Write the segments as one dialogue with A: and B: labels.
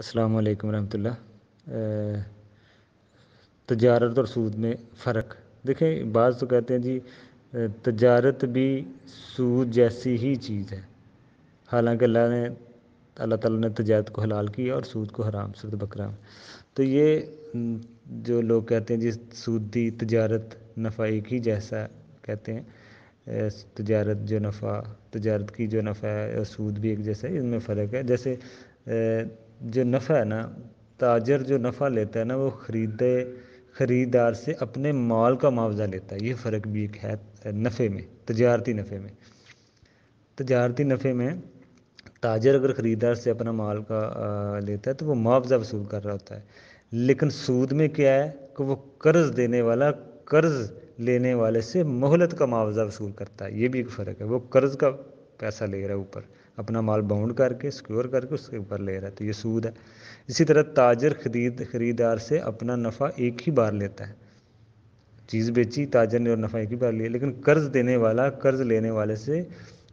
A: अस्सलाम वालेकुम रहमतुल्लाह तजारत और सूद में फ़र्क। देखें, बाज़ तो कहते हैं जी तजारत भी सूद जैसी ही चीज़ है। हालाँकि अल्लाह ने, अल्लाह ताला ने तजारत को हलाल किया और सूद को हराम, सूद बकरा तो ये जो लोग कहते हैं जी, सूदी तजारत नफ़ा एक ही जैसा कहते हैं तजारत जो नफ़ा, तजारत की जो नफ़ा है सूद भी एक जैसा है इनमें फ़र्क है। जैसे जो नफ़ा है ना, ताजर जो नफ़ा लेता है ना, वो ख़रीदे, ख़रीदार से अपने माल का मुआवजा लेता है। ये फ़र्क भी एक है, नफ़े में, तजारती नफ़े में। तजारती नफ़े में ताजर अगर ख़रीदार से अपना माल का लेता है तो वो मुआवजा वसूल कर रहा होता है। लेकिन सूद में क्या है कि वो कर्ज़ देने वाला, कर्ज़ लेने वाले से मोहलत का मुआवजा वसूल करता है। ये भी एक फ़र्क है। वो कर्ज़ का पैसा ले रहा है ऊपर। अपना माल बाउंड करके सिक्योर करके उसके ऊपर ले रहा है तो ये सूद है। इसी तरह ताजर खरीद, खरीदार से अपना नफ़ा एक ही बार लेता है। चीज़ बेची, ताजर ने और नफ़ा एक ही बार लिया, लेकिन कर्ज़ देने वाला, कर्ज़ लेने वाले से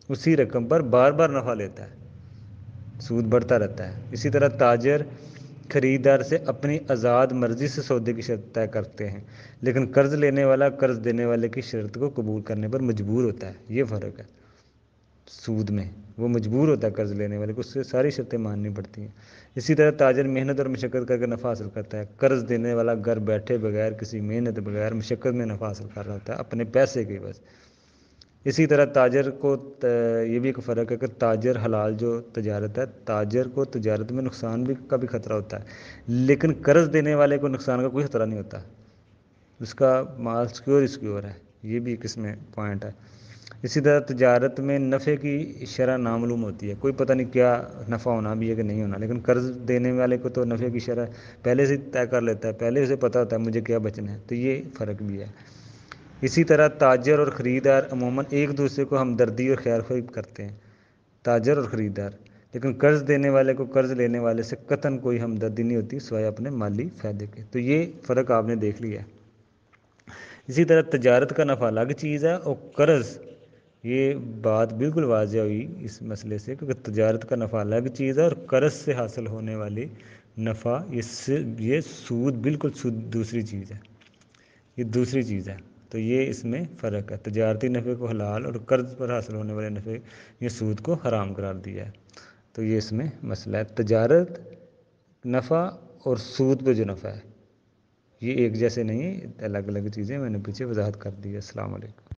A: उसी रकम पर बार बार नफ़ा लेता है। सूद बढ़ता रहता है। इसी तरह ताजर खरीदार से अपनी आज़ाद मर्ज़ी से सौदे की शर्त तय करते हैं, लेकिन कर्ज़ लेने वाला, कर्ज़ देने वाले की शर्त को कबूल करने पर मजबूर होता है। ये फ़र्क है। सूद में, वो मजबूर होता है कर्ज़ लेने वाले को, उससे सारी शर्तें माननी पड़ती हैं। इसी तरह ताजर मेहनत और मशक्क़त करके नफ़ा हासिल करता है। कर्ज़ देने वाला घर बैठे बगैर किसी मेहनत, बगैर मशक्क़त में नफ़ा हासिल कर रहा होता है, अपने पैसे के बस। इसी तरह ताजर को ये भी एक फ़र्क है कि ताजर हलाल जो तजारत है, ताजर को तजारत में नुकसान भी का भी ख़तरा होता है। लेकिन कर्ज़ देने वाले को नुकसान का कोई ख़तरा नहीं होता। उसका माल सिक्योर सिक्योर है। ये भी एक इसमें पॉइंट है। इसी तरह तजारत में नफ़े की शरह नामूम होती है। कोई पता नहीं क्या नफ़ा होना भी है कि नहीं होना, लेकिन कर्ज़ देने वाले को तो नफ़े की शरह पहले से तय कर लेता है, पहले उसे पता होता है मुझे क्या बचना है तो ये फ़र्क भी है। इसी तरह ताजर और ख़रीदार अमूमन एक दूसरे को हमदर्दी और खैर ख्वाही करते हैं, ताजर और ख़रीदार, लेकिन कर्ज़ देने वाले को कर्ज़ लेने वाले से कतन कोई हमदर्दी नहीं होती, सिवाय अपने माली फ़ायदे के। तो ये फ़र्क आपने देख लिया इसी तरह तजारत का नफ़ा अलग चीज़ है और कर्ज़ ये बात बिल्कुल वाजह हुई इस मसले से, क्योंकि तजारत का नफ़ा अलग चीज़ है और कर्ज से हासिल होने वाली नफ़ा इससे ये सूद बिल्कुल सूद दूसरी चीज़ है। ये दूसरी चीज़ है। तो ये इसमें फ़र्क है। तजारती नफ़े को हलाल और कर्ज़ पर हासिल होने वाले नफ़े, ये सूद को हराम करार दिया है। तो ये इसमें मसला है। तजारत, नफ़ा और सूद पर जो नफ़ा है, ये एक जैसे नहीं है अलग अलग चीज़ें मैंने पीछे वजाहत कर दी है। असल